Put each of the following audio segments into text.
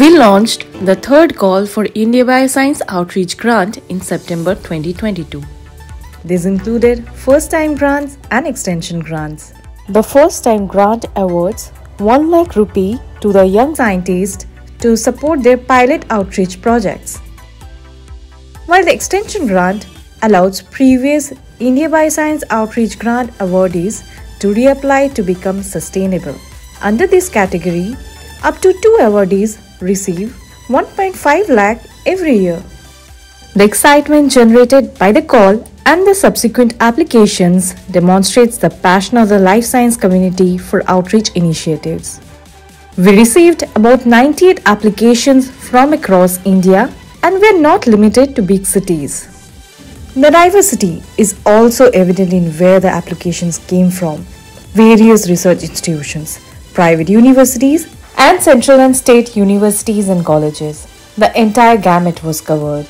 We launched the third call for India Bioscience Outreach Grant in September 2022. This included first time grants and extension grants. The first time grant awards 1 lakh rupee to the young scientists to support their pilot outreach projects. While the extension grant allows previous India Bioscience Outreach Grant awardees to reapply to become sustainable. Under this category, up to two awardees receive 1.5 lakh every year. The excitement generated by the call and the subsequent applications demonstrates the passion of the life science community for outreach initiatives. We received about 98 applications from across India and we are not limited to big cities. The diversity is also evident in where the applications came from. Various research institutions, private universities, and central and state universities and colleges. The entire gamut was covered.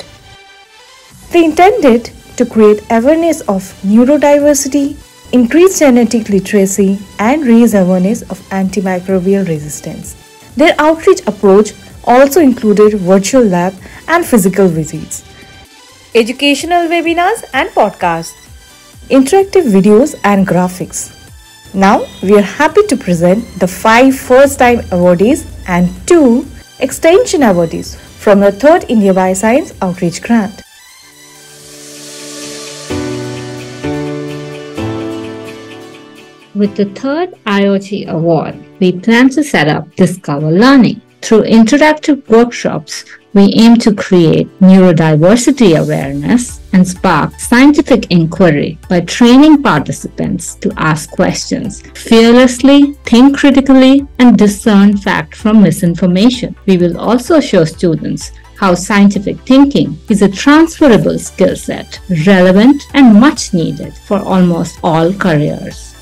They intended to create awareness of neurodiversity, increase genetic literacy, and raise awareness of antimicrobial resistance. Their outreach approach also included virtual lab and physical visits educational webinars and podcasts, interactive videos and graphics. Now we are happy to present the five first time awardees and two extension awardees from the third India Bioscience Outreach Grant. With the third IOG award, we plan to set up Discover Learning. Through interactive workshops, we aim to create neurodiversity awareness and spark scientific inquiry by training participants to ask questions, fearlessly, think critically, and discern fact from misinformation. We will also show students how scientific thinking is a transferable skill set, relevant and much needed for almost all careers.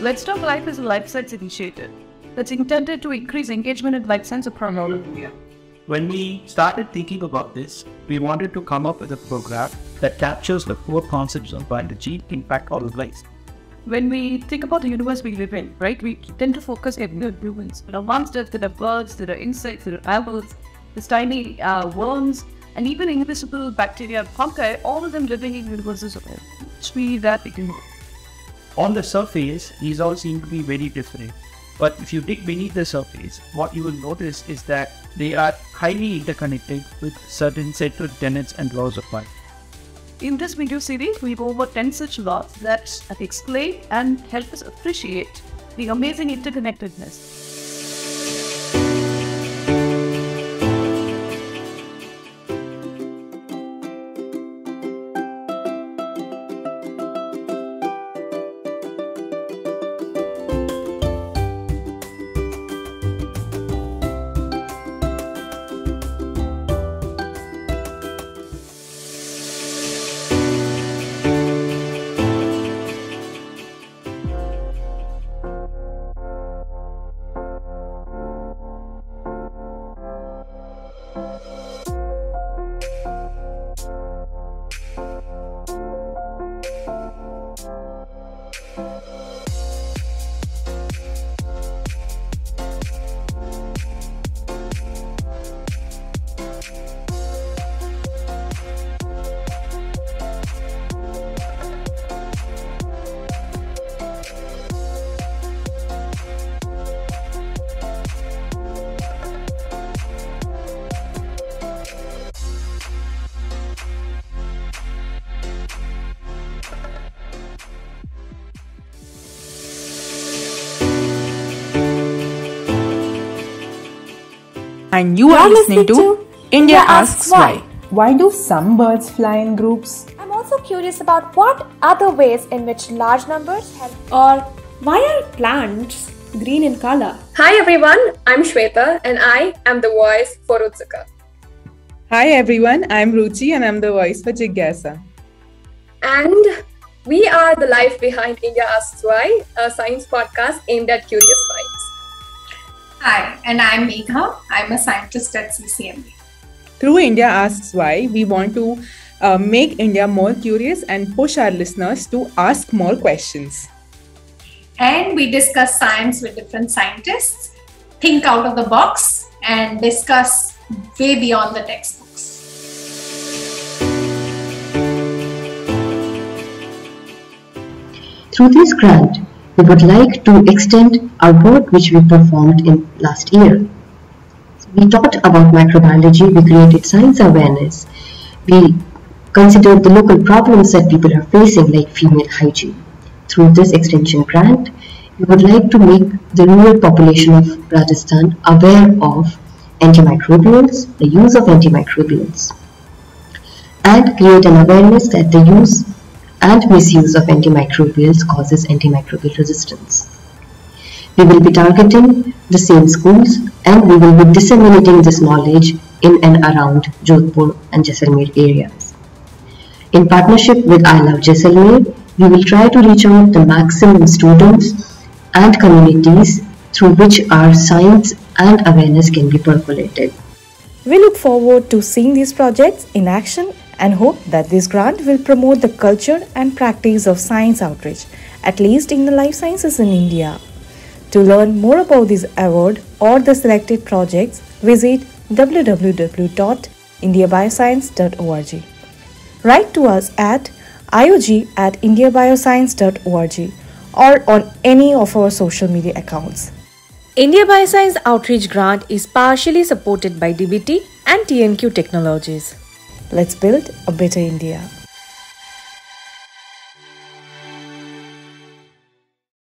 Let's Talk Life is a life science initiative that's intended to increase engagement in life science across all of India. When we started thinking about this, we wanted to come up with a program that captures the core concepts of biology impact all of life. When we think about the universe we live in, right, we tend to focus on the humans. There are monsters, there are birds, there are insects, there are animals, there's tiny uh, worms, and even invisible bacteria, fungi, all of them living in universes of which we that we can on the surface, these all seem to be very different. But if you dig beneath the surface, what you will notice is that they are highly interconnected with certain central tenets and laws of life. In this video series, we go over 10 such laws that explain and help us appreciate the amazing interconnectedness And you are listening to India Asks Why. Why do some birds fly in groups? I'm also curious about what other ways in which large numbers help. Or why are plants green in color? Hi everyone, I'm Shweta and I am the voice for Utsuka. Hi everyone, I'm Ruchi and I'm the voice for Jigyasa. And we are the life behind India Asks Why, a science podcast aimed at curious minds. Hi, and I'm Megha. I'm a scientist at CCMB. Through India Asks Why, we want to uh, make India more curious and push our listeners to ask more questions. And we discuss science with different scientists, think out of the box, and discuss way beyond the textbooks. Through this grant, we would like to extend our work which we performed in last year. We taught about microbiology, we created science awareness, we considered the local problems that people are facing like female hygiene. Through this extension grant, we would like to make the rural population of Rajasthan aware of antimicrobials, the use of antimicrobials, and create an awareness that the use and misuse of antimicrobials causes antimicrobial resistance. We will be targeting the same schools and we will be disseminating this knowledge in and around Jodhpur and Jaisalmer areas. In partnership with I Love Jaisalmer, we will try to reach out the maximum students and communities through which our science and awareness can be percolated. We look forward to seeing these projects in action and hope that this grant will promote the culture and practice of science outreach, at least in the life sciences in India. To learn more about this award or the selected projects, visit www.indiabioscience.org. Write to us at iog at indiabioscience.org or on any of our social media accounts. India Bioscience Outreach Grant is partially supported by DBT and TNQ Technologies. Let's build a better India.